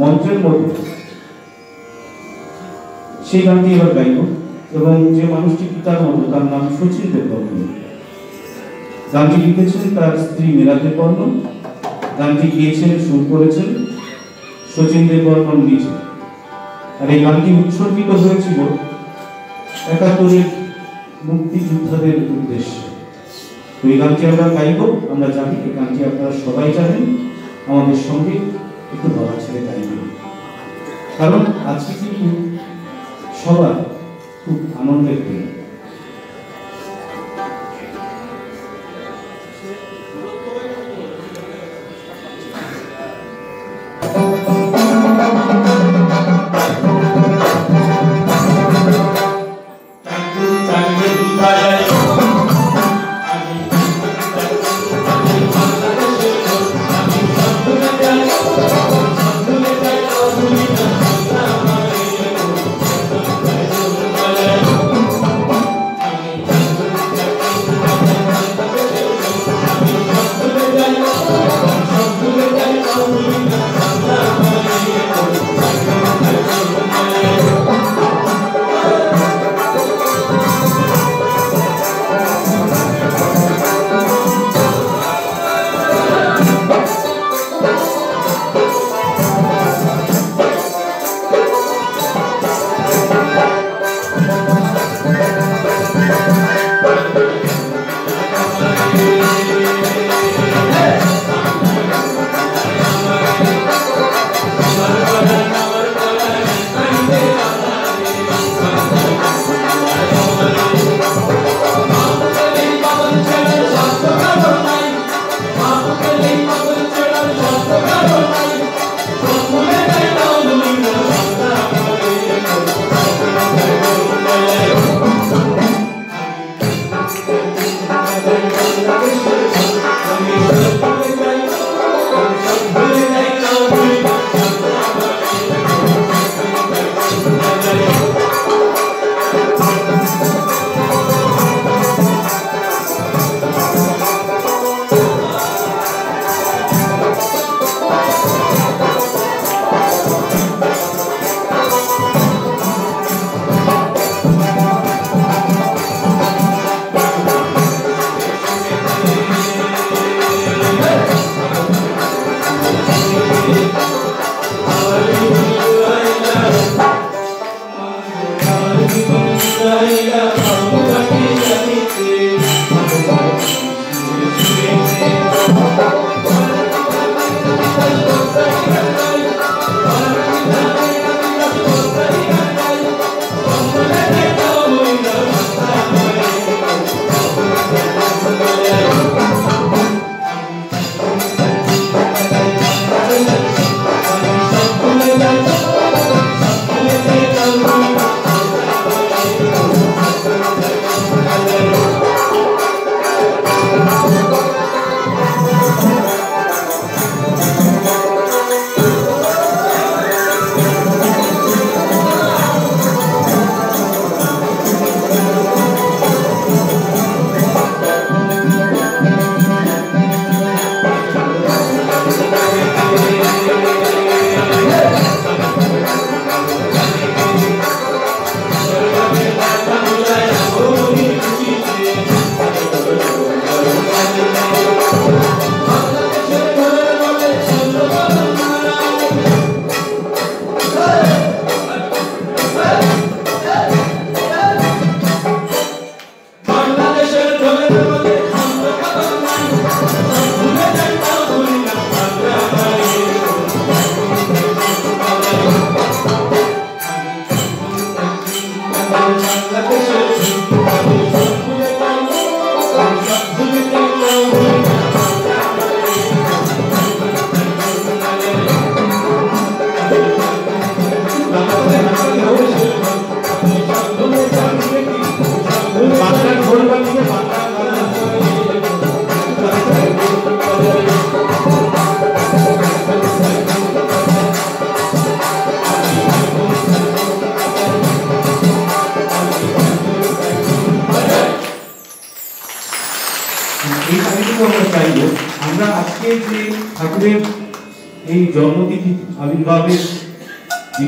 মন্ত্রের মধ্যে। সেই গানটি এবার গাইব এবং যে মানুষটি পিতার মতো তার নাম শচীন দেববর্মন গানটি লিখেছেন তার স্ত্রী মীরা দেববর্মন গানটি গিয়েছেন, সুর করেছেন শচীন দেববর্মন নিজে। আর এই গানটি উৎসর্গিত হয়েছিল একাত্তরের মুক্তিযোদ্ধাদের উদ্দেশ্যে। তো এই গানটি আমরা গাইব, আমরা জানি এই গানটি আপনারা সবাই জানেন। আমাদের সঙ্গে একটু বলা ছেলে তাই কারণ আজকে কিন্তু সবার খুব আনন্দের দিন।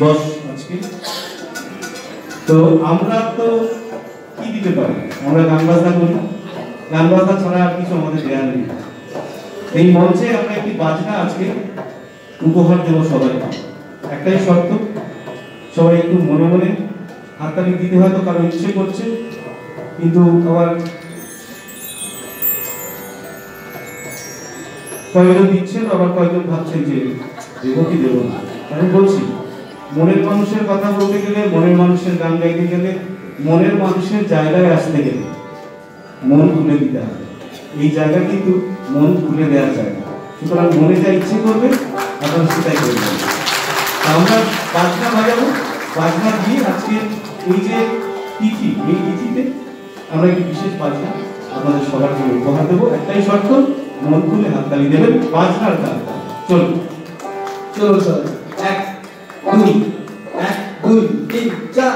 দিবস আজকে। তো আমরা তো কি দিতে পারি? আমরা গান বাজনা করি গান বাজনা ছাড়া আর কিছু আমাদের দেওয়ার নেই। এই মঞ্চে আমরা একটি বাজনা আজকে উপহার দেবো সবাই একটাই শর্ত, সবাই একটু মনে মনে হাততালি দিতে হয়তো কারও ইচ্ছে করছে, কিন্তু আবার কয়েকজন দিচ্ছেন, আবার কয়েকজন ভাবছেন যে দেবো কি দেবো না। আমি বলছি মনের মানুষের কথা বলতে গেলে, মনের মানুষের গান গাইতে গেলে, মনের মানুষের জায়গায় আসতে গেলে মন খুলে দিতে হবে। এই জায়গা কিন্তু মন খুলে দেওয়া যায় সুতরাং মনে যা ইচ্ছে করবে, আপনারা সেটাই করবেন আমরা বাজনা বাজাবো। বাজনা দিয়ে আজকে এই যে তিথি, এই তিথিতে আমরা একটি বিশেষ বাজনা আপনাদের সবার জন্য উপহার দেবো। একটাই শর্ত, মন খুলে হাততালি দেবেন। বাজনার গান চলুন। চলো সবাই Gun, eh, gun, tiga.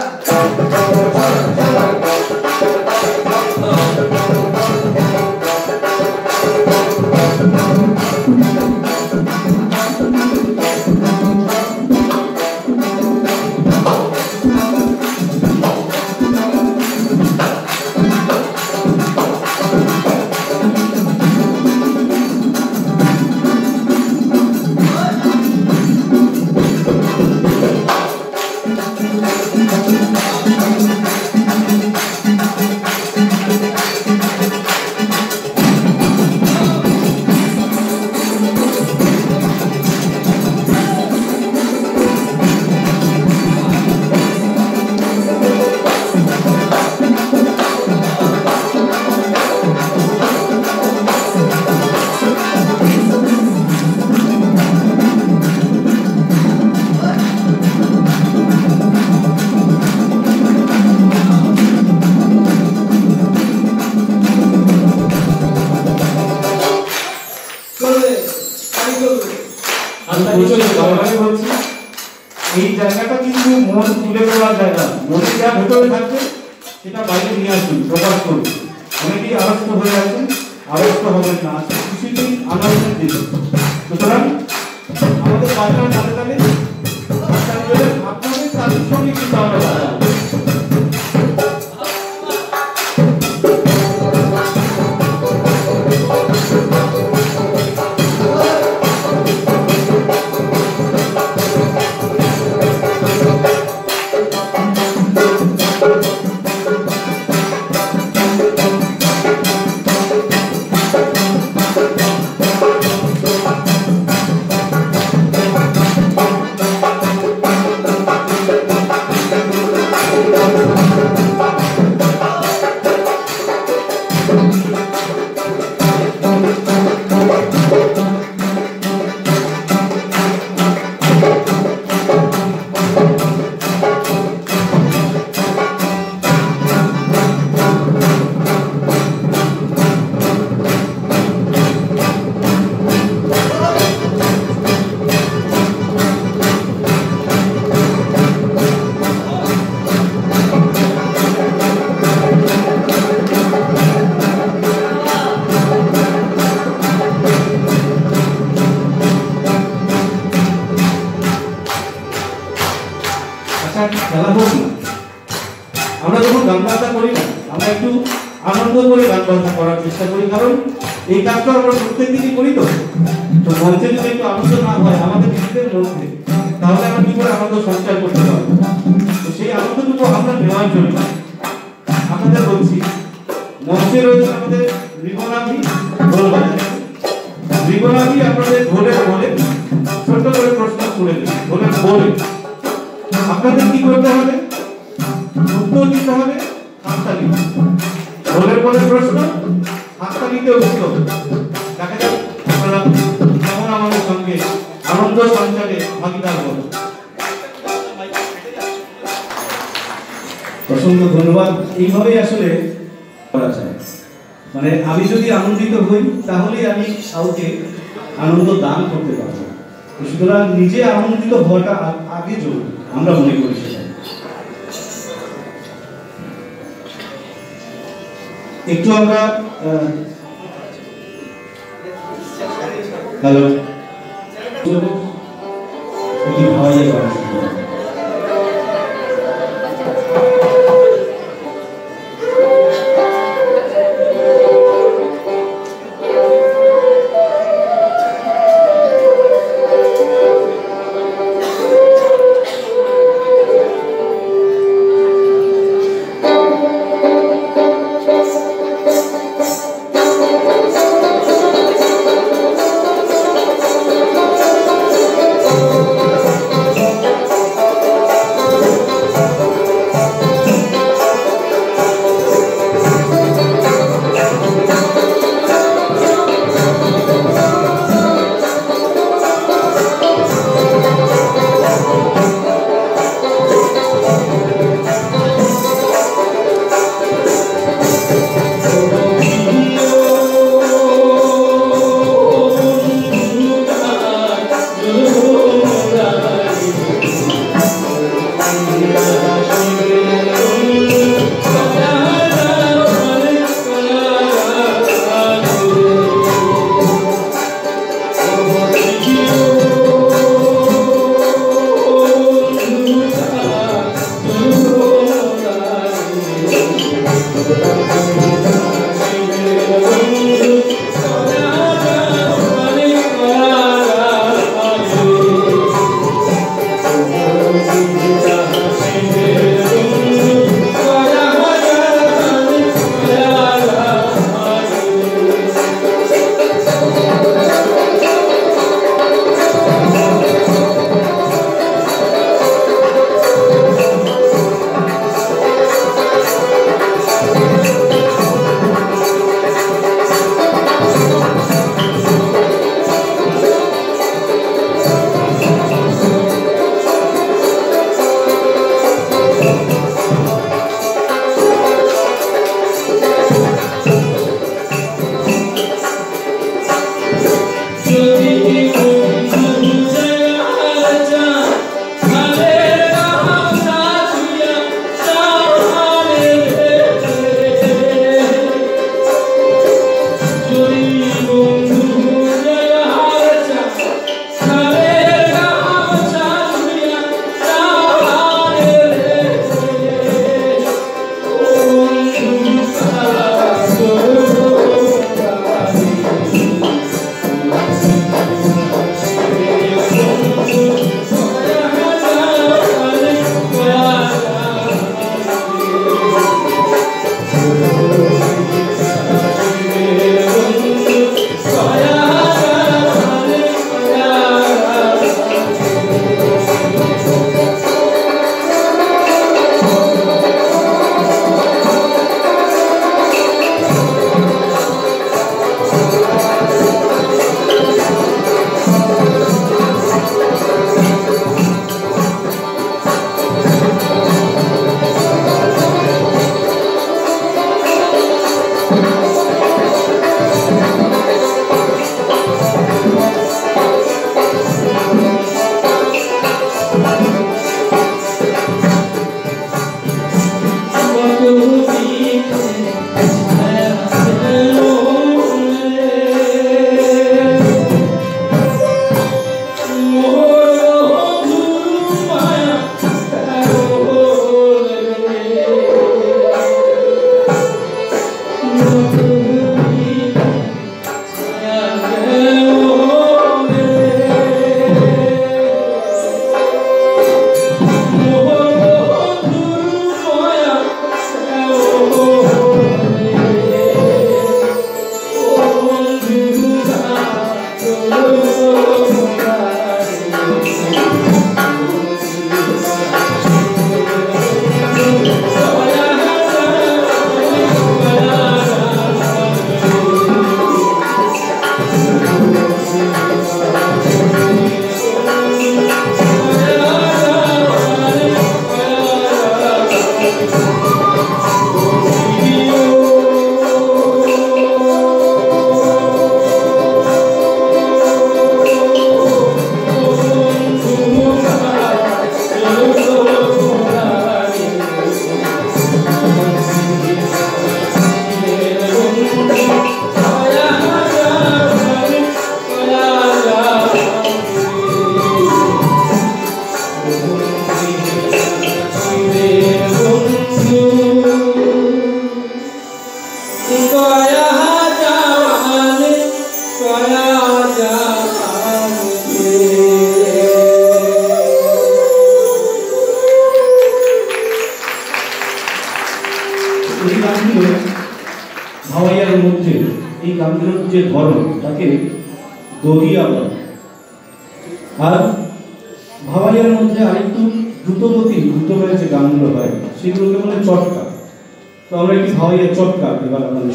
ভাওয়াইয়ের চটকা এবার আপনাদের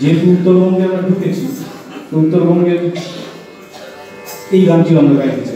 যেহেতু উত্তরবঙ্গে আমরা ঢুকেছি উত্তরবঙ্গের এই গানটি আমরা গাইতে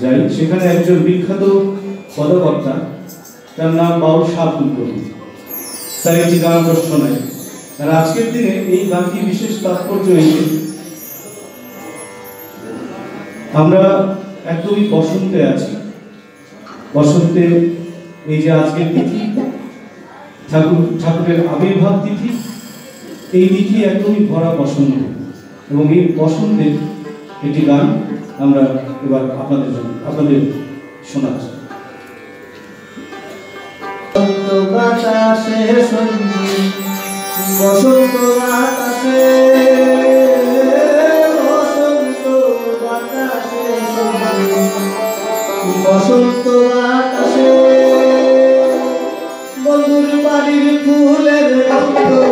যাই সেখানে একজন বিখ্যাত পদকর্তা, তার নাম বাউল শাহুলকবি তার একটি গান শোনায় আর আজকের দিনে এই গানটি বিশেষ তাৎপর্য হয়েছে আমরা একদমই বসন্তে আছি। বসন্তে এই যে আজকের তিথি, ঠাকুর, ঠাকুরের আবির্ভাব তিথি, এই তিথি একদমই ভরা বসন্ত। এবং এই বসন্তের একটি গান আমরা এবার আপনাদের জন্য আপনাদের শোনাচ্ছি। বসন্ত আকাশে বন্ধুর বাড়ির ফুলের বন্ধুর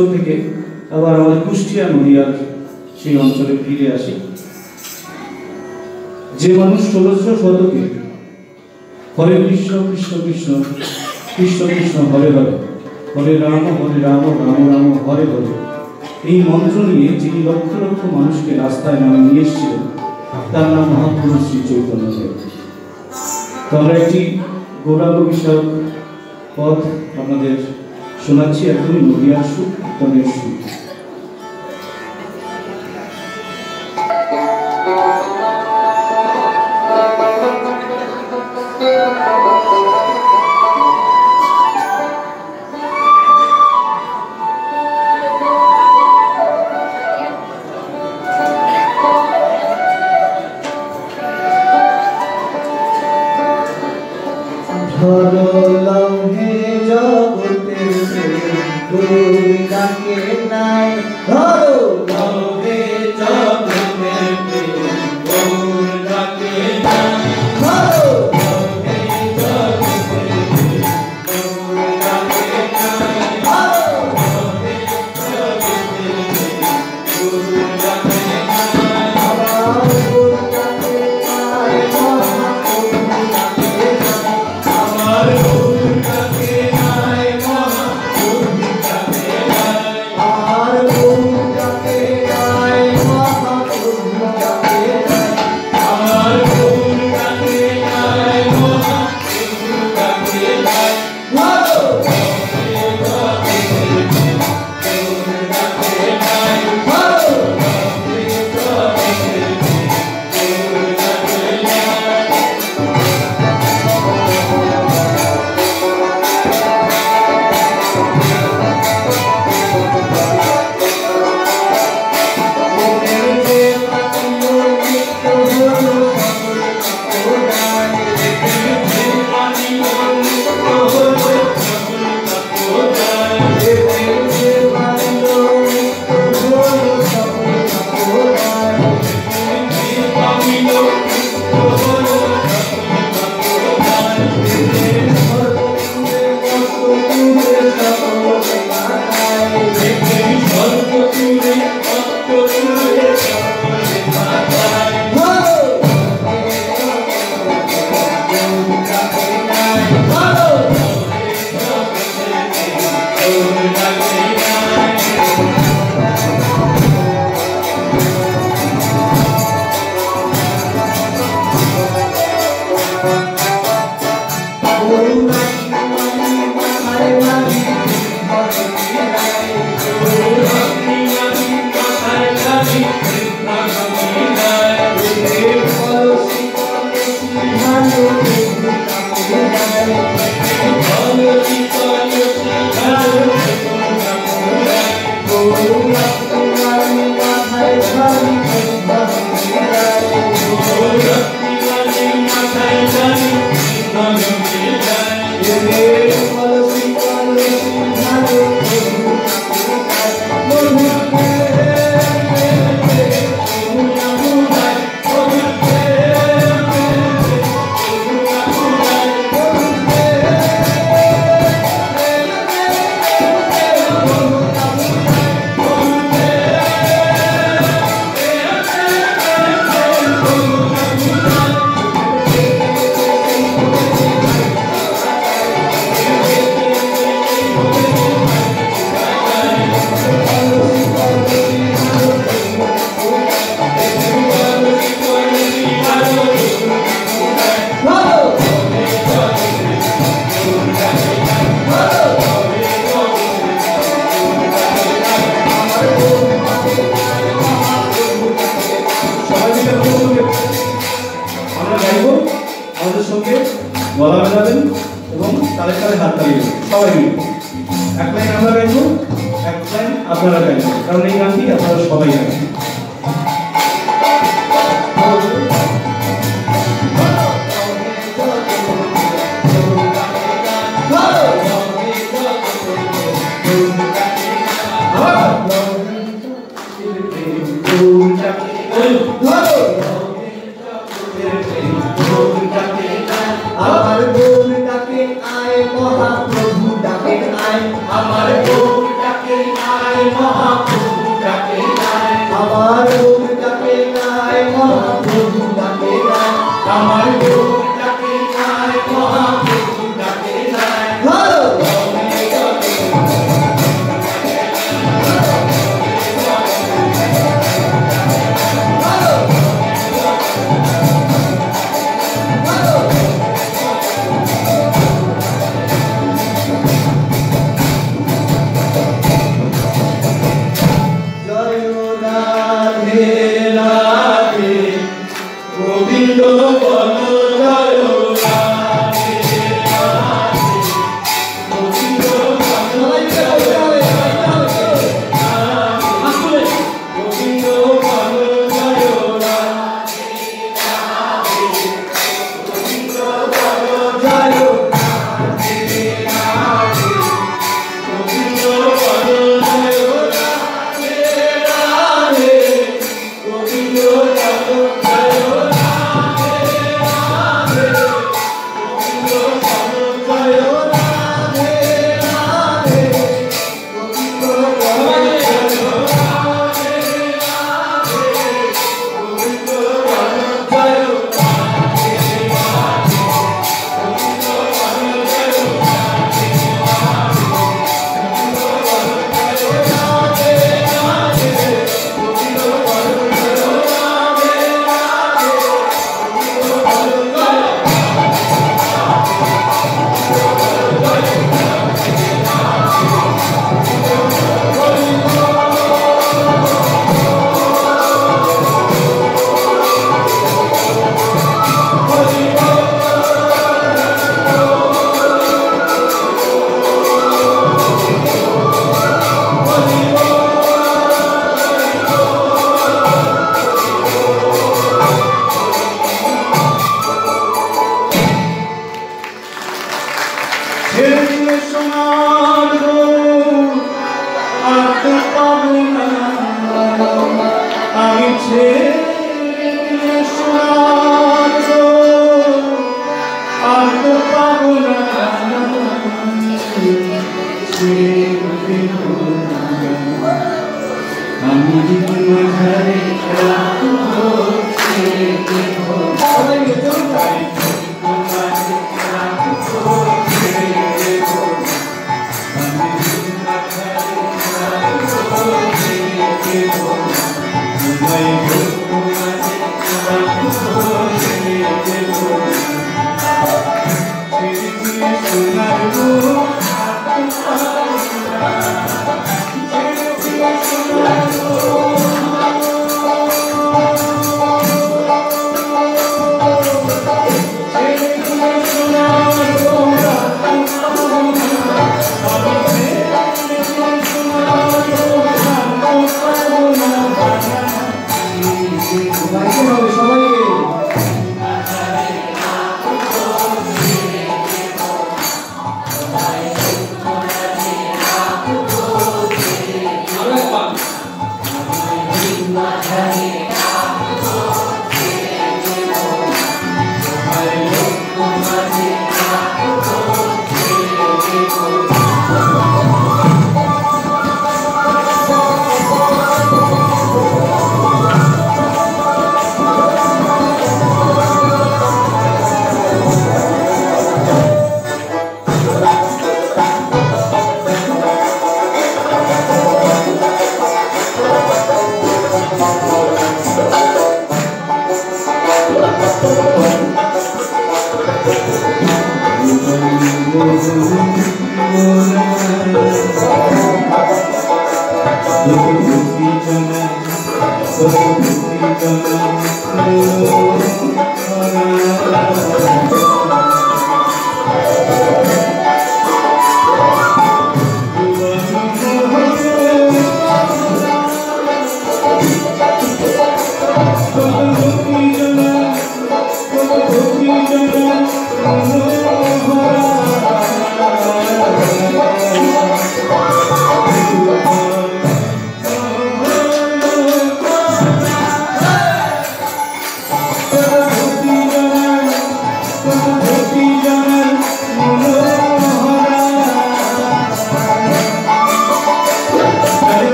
অঞ্চল থেকে আবার আমাদের কুষ্টিয়া নদিয়ার সেই অঞ্চলে ফিরে আসি। যে মানুষ ষোলোশো শতকে হরে কৃষ্ণ কৃষ্ণ কৃষ্ণ কৃষ্ণ কৃষ্ণ, হরে হরে হরে রাম হরে রাম রাম রাম, হরে হরে, এই মন্ত্র নিয়ে যিনি লক্ষ লক্ষ মানুষকে রাস্তায় নামে নিয়ে এসেছিলেন, তার নাম মহাপুরুষ শ্রী চৈতন্য তো আমরা একটি গৌরাঙ্গ বিষয়ক পথ আপনাদের শোনাচ্ছি একদমই নদিয়ার সুখ Lord.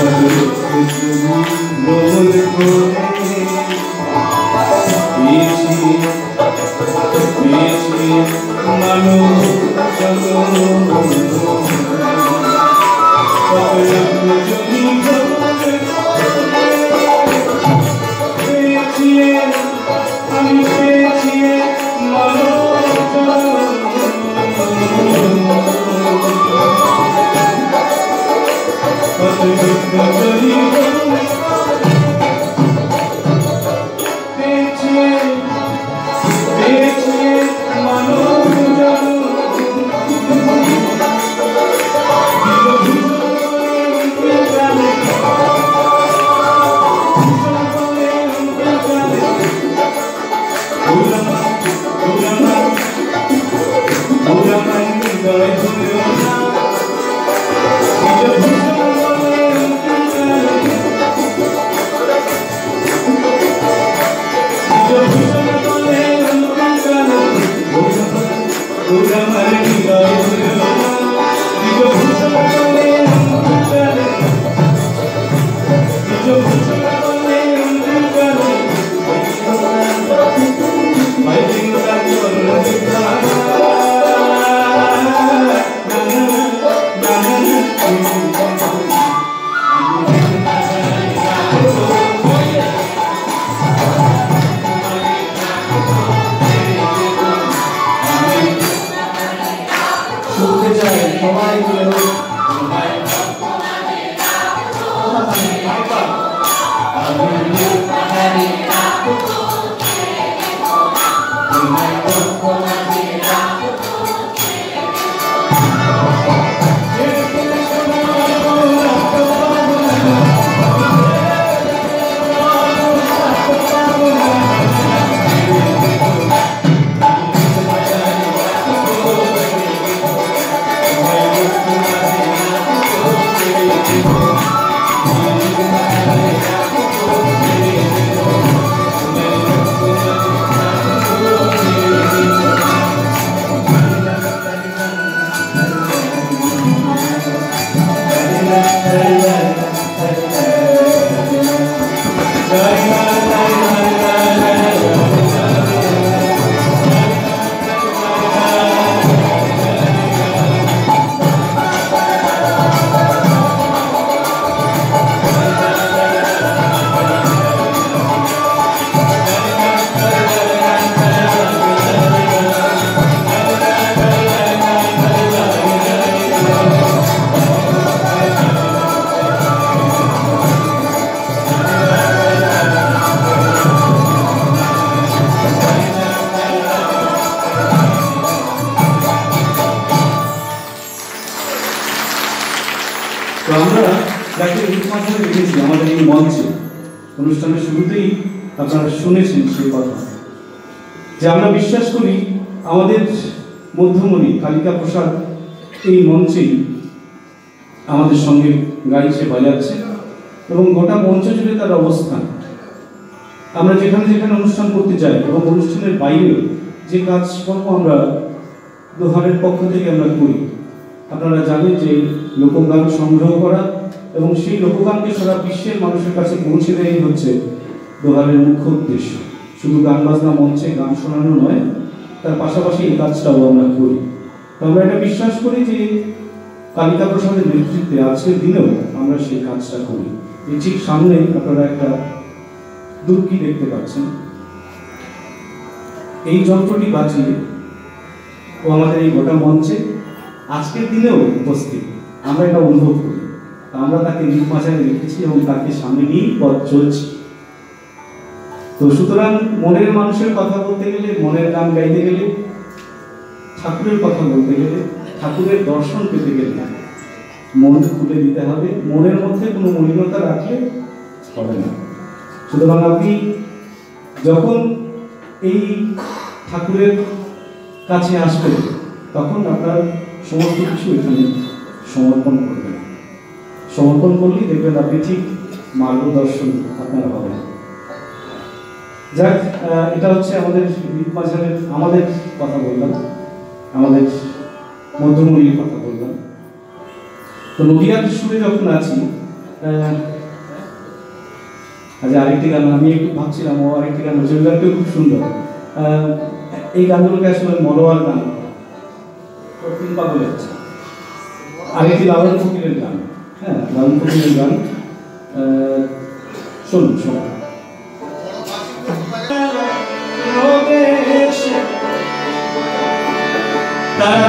শুনতে আমাদের সঙ্গে গাইছে বাজাচ্ছে এবং গোটা মঞ্চ জুড়ে তার অবস্থান। আমরা যেখানে যেখানে অনুষ্ঠান করতে যাই এবং অনুষ্ঠানের বাইরে যে কাজকর্ম আমরা দোহারের পক্ষ থেকে আমরা করি, আপনারা জানেন যে লোকগান সংগ্রহ করা এবং সেই লোকগানকে সারা বিশ্বের মানুষের কাছে পৌঁছে দেওয়াই হচ্ছে দোহারের মুখ্য উদ্দেশ্য। শুধু গান বাজনা মঞ্চে গান শোনানো নয়, তার পাশাপাশি এই কাজটাও আমরা করি। তো আমরা এটা বিশ্বাস করি যে কালিকা প্রসাদের নেতৃত্বে আজকের দিনেও আমরা সেই কাজটা করি। এই ঠিক সামনে আপনারা একটা দুর্কি দেখতে পাচ্ছেন। এই যন্ত্রটি বাজিয়ে ও আমাদের এই গোটা মঞ্চে আজকের দিনেও উপস্থিত। আমরা এটা অনুভব করি। আমরা তাকে মাঝারে রেখেছি এবং তাকে সামনে নিয়েই পথ চলছি। তো সুতরাং মনের মানুষের কথা বলতে গেলে, মনের গান গাইতে গেলে, ঠাকুরের কথা বলতে গেলে ঠাকুরের দর্শন পেতে গেলে মন খুলে দিতে হবে। মনের মধ্যে কোনো মলিনতা রাখলে হবে না। সুতরাং আপনি যখন এই ঠাকুরের কাছে আসবেন, তখন আপনার সমস্ত কিছু এখানে সমর্পণ করবেন। সমর্পণ করলেই দেখবেন আপনি ঠিক মার্গদর্শন আপনার হবে। যাক এটা হচ্ছে আমাদের আমাদের কথা বললাম। আমাদের মধ্যমণির কথা বললাম। তো নদিয়ার সুরে যখন আছি আজ আরেকটি গান, আমি একটু ভাবছিলাম, ও আরেকটি গান নজরুল গানটিও খুব সুন্দর। এই গানগুলোকে আসলে মনোয়ার গান হচ্ছে আরেকটি লালন ফকিরের গান। হ্যাঁ লালন ফকিরের গান। শুনুন শুনুন। তারা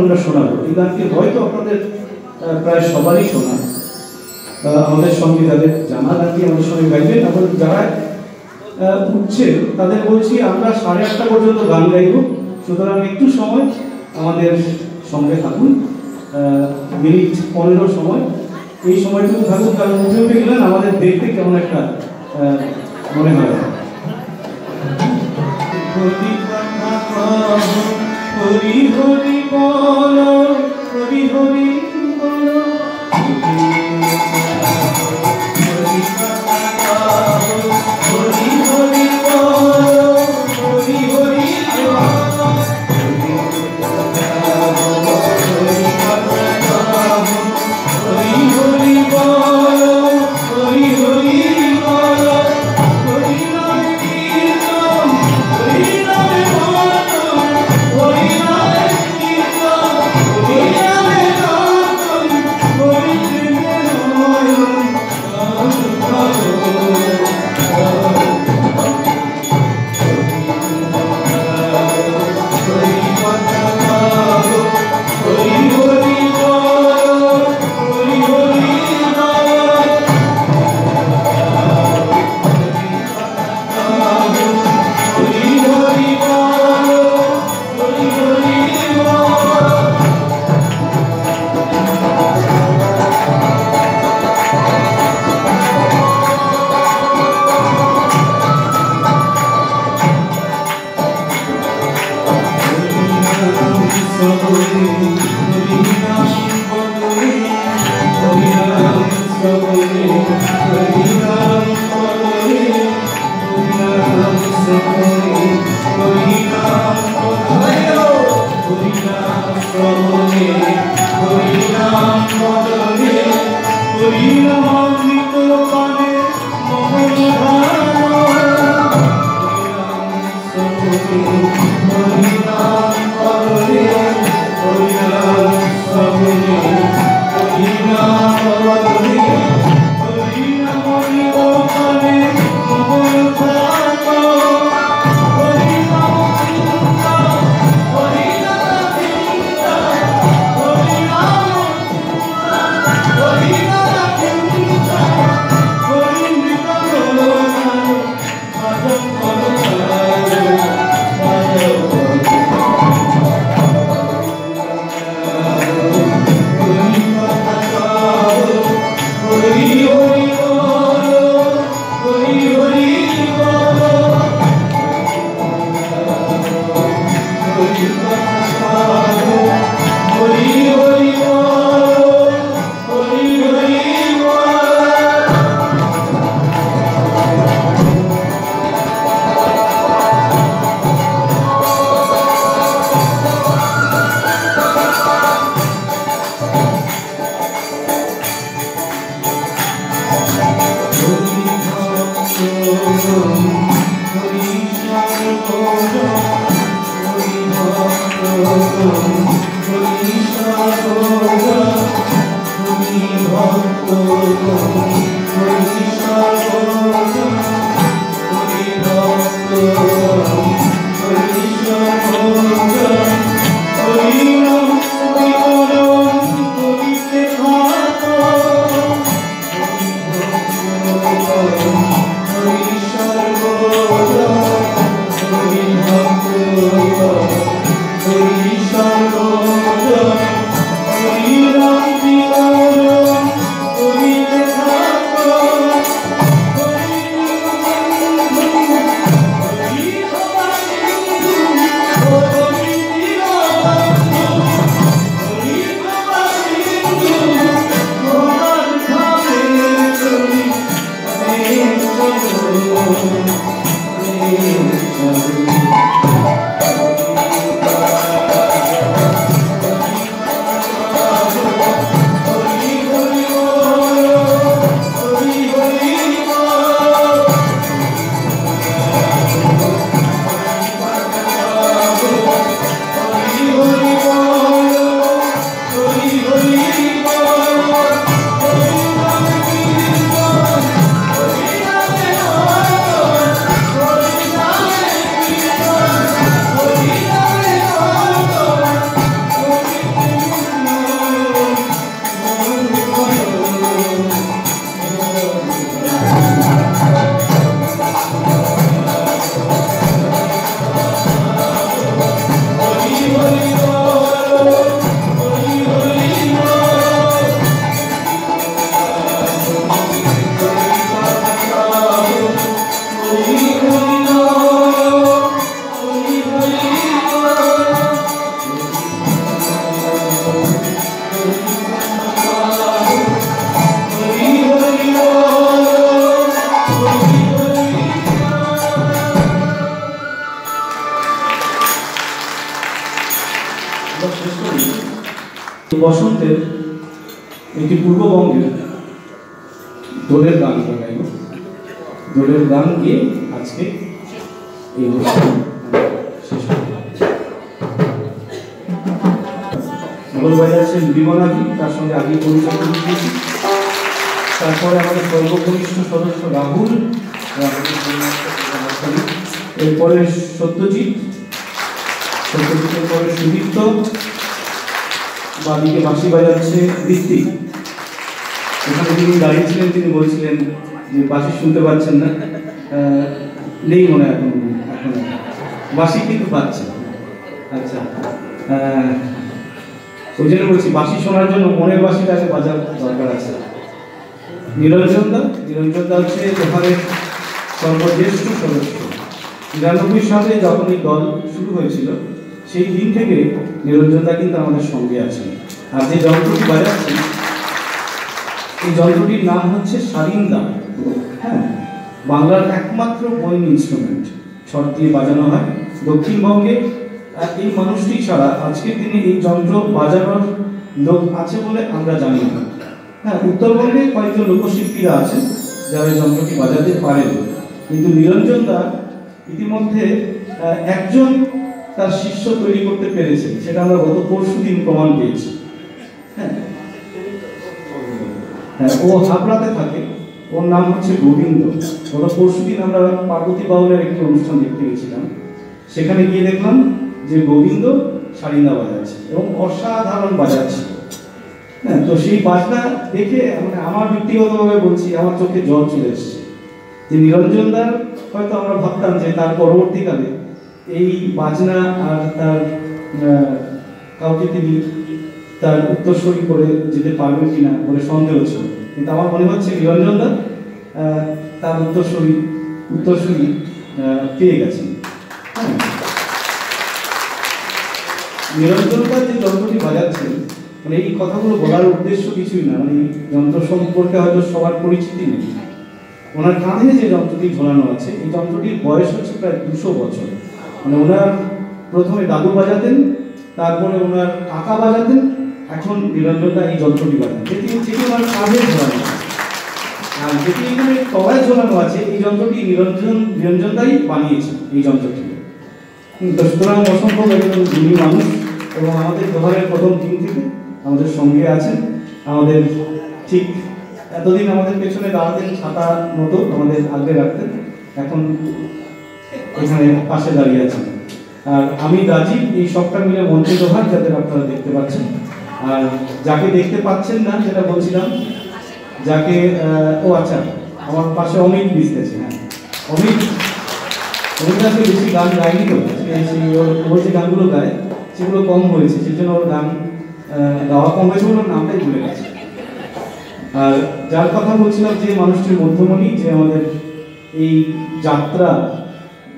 আমরা শোনাবো। এই গানটি হয়তো আপনাদের প্রায় সবারই শোনা আমাদের সঙ্গে যাদের জানা গানটি আমাদের সঙ্গে গাইবেন এবং যারা উঠছে, তাদের বলছি আমরা সাড়ে আটটা পর্যন্ত গান গাইব। সুতরাং একটু সময় আমাদের সঙ্গে থাকুন। মিনিট পনেরো সময়। এই সময়টুকু থাকুন কারণ উঠে উঠে গেলেন, আমাদের দেখতে কেমন একটা মনে হয়। হরি হরি বল হরি হরি রাহুল। এরপরে সত্যজিৎ, সত্যজিতের পরে সুদীপ্ত, বাদিকে বাঁশি বাজাচ্ছে ঋত্বিক এখানে যিনি দাঁড়িয়েছিলেন, তিনি বলছিলেন যে বাঁশি শুনতে পাচ্ছেন না। নেই মনে হয় এখন এখন। বাঁশি কিন্তু পাচ্ছে। আচ্ছা ওই জন্য বলছি, বাঁশি শোনার জন্য মনের বাঁশিটাকে বাজার দরকার আছে। নিরঞ্জন দা নিরঞ্জন দা হচ্ছে এখানে সর্বজ্যেষ্ঠ সদস্য। নিরানব্বই সালে যখন এই দল শুরু হয়েছিল, সেই দিন থেকে নিরঞ্জন দা কিন্তু আমাদের সঙ্গে আছেন। আর যে যন্ত্রটি বাজাচ্ছেন, এই যন্ত্রটির নাম হচ্ছে সারিন্দা হ্যাঁ বাংলার একমাত্র বইন ইনস্ট্রুমেন্ট ছট দিয়ে বাজানো হয়। দক্ষিণবঙ্গে এই মানুষটি ছাড়া আজকের দিনে এই যন্ত্র বাজানোর লোক আছে বলে আমরা জানি না। হ্যাঁ উত্তরবঙ্গে কয়েকজন লোকশিল্পীরা আছেন, যারা এই যন্ত্রটি বাজাতে পারেন। কিন্তু নিরঞ্জন দা ইতিমধ্যে একজন তার শিষ্য তৈরি করতে পেরেছে সেটা আমরা গত পরশু দিন প্রমাণ পেয়েছি। হ্যাঁ। হ্যাঁ ও হাবড়াতে থাকে। ওর নাম হচ্ছে গোবিন্দ। গত পরশু দিন আমরা পার্বতী বাউলের একটি অনুষ্ঠান দেখতে গেছিলাম। সেখানে গিয়ে দেখলাম যে গোবিন্দ সারিন্দা বাজাচ্ছে এবং অসাধারণ বাজাচ্ছে। হ্যাঁ তো সেই বাজনা দেখে মানে আমার ব্যক্তিগতভাবে বলছি আমার চোখে জল চলে এসছে। যে নিরঞ্জনদার হয়তো আমরা ভাবতাম যে তার পরবর্তীকালে এই বাজনা আর তার কাউকে তিনি তার উত্তরসূরি করে যেতে পারবেন কিনা বলে সন্দেহ ছিল। কিন্তু আমার মনে হচ্ছে নিরঞ্জনদা আহ, তার উত্তরসূরি উত্তরসূরি পেয়ে গেছেন। হ্যাঁ। নিরঞ্জনদা যে যন্ত্রটি বাজাচ্ছেন মানে এই কথাগুলো বলার উদ্দেশ্য কিছুই না। মানে যন্ত্র সম্পর্কে হয়তো সবার পরিচিতি নেই। ওনার কাঁধে যে যন্ত্রটি ঝোলানো আছে, এই যন্ত্রটির বয়স হচ্ছে প্রায় দুশো বছর। মানে ওনার প্রথমে দাদু বাজাতেন, তারপরে ওনার কাকা বাজাতেন, এখন নিরঞ্জনদা এই যন্ত্রটি বাজান যেটি যেটি ওনার কাঁধে ঝোলানো আর যেটি এখানে তলায় ঝোলানো আছে, এই যন্ত্রটি নিরঞ্জন নিরঞ্জনদাই বানিয়েছে এই যন্ত্রটি। সুতরাং অসম্ভব একজন গুণী মানুষ এবং আমাদের জোহারের প্রথম দিন থেকে আমাদের সঙ্গে আছেন। আমাদের ঠিক এতদিন আমাদের পেছনে দাঁড়াতেন ছাতা মতো আমাদের আগলে রাখতেন। এখন এখানে পাশে দাঁড়িয়ে আছেন। আর আমি রাজীব, এই সবটা মিলে মঞ্চে হয় যাদের আপনারা দেখতে পাচ্ছেন। আর যাকে দেখতে পাচ্ছেন না, যেটা বলছিলাম, যাকে ও আচ্ছা আমার পাশে অমিত মিশতেছে হ্যাঁ। অমিত অমিত আজকে বেশি গান গায়নি তো? সেই ওর যে গানগুলো গায়, সেগুলো কম হয়েছে সেই জন্য ওর গান গাওয়া কম হয়েছে ওর নামটাই ভুলে গেছে। আর যার কথা বলছিলাম যে মানুষটির মধ্যমণি, যে আমাদের এই যাত্রা,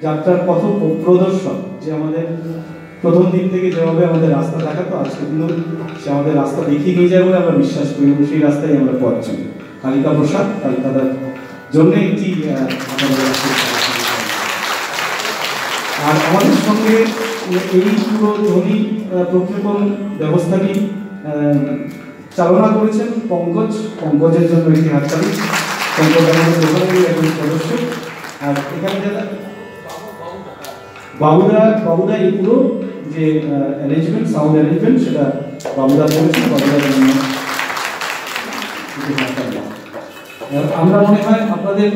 যাত্রার পথ প্রদর্শক, যে আমাদের প্রথম দিন থেকে যেভাবে আমাদের রাস্তা দেখাতো, আজকে দিনও সে আমাদের রাস্তা দেখিয়ে নিয়ে যায় বলে আমরা বিশ্বাস করি এবং সেই রাস্তায় আমরা পথ চলি। কালিকা প্রসাদ কালিকাদার জন্য একটি আর আমাদের সঙ্গে এই পুরো আহ, প্রক্ষেপণ ব্যবস্থাটি চালনা করেছেন পঙ্কজ। পঙ্কজের জন্য একটি হাততালি। আমাদের আর এখানে বাবুদা যে অ্যারেঞ্জমেন্ট অ্যারেঞ্জমেন্ট সেটা আমরা মনে হয় আপনাদের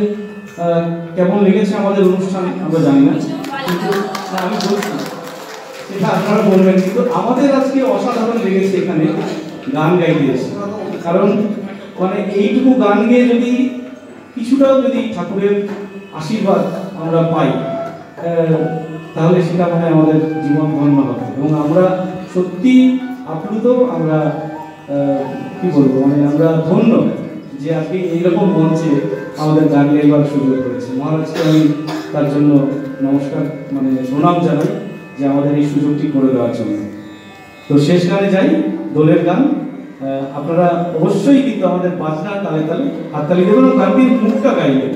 কেমন লেগেছে আমাদের অনুষ্ঠান আমরা জানি না। কিন্তু আমি বলছি। সেটা আপনারা বলবেন, কিন্তু আমাদের আজকে অসাধারণ লেগেছে এখানে গান গাইতে। এসে কারণ মানে এইটুকু গান গেয়ে যদি কিছুটাও যদি ঠাকুরের আশীর্বাদ আমরা পাই তাহলে সেটা মানে আমাদের জীবন ধন্য হবে। এবং আমরা সত্যি আপ্লুত, আমরা কি বলব মানে আমরা ধন্য যে আজকে এইরকম মঞ্চে আমাদের গান গাইবার সুযোগ করেছে মহারাজকে আমি তার জন্য নমস্কার মানে প্রণাম জানাই। যে আমাদের এই সুযোগটি করে দেওয়ার জন্য। তো শেষ গানে যাই, দোলের গান। আপনারা অবশ্যই কিন্তু আমাদের বাজনা তালে তালে হাততালি দেবেন গানটির মুখটা গাইবেন।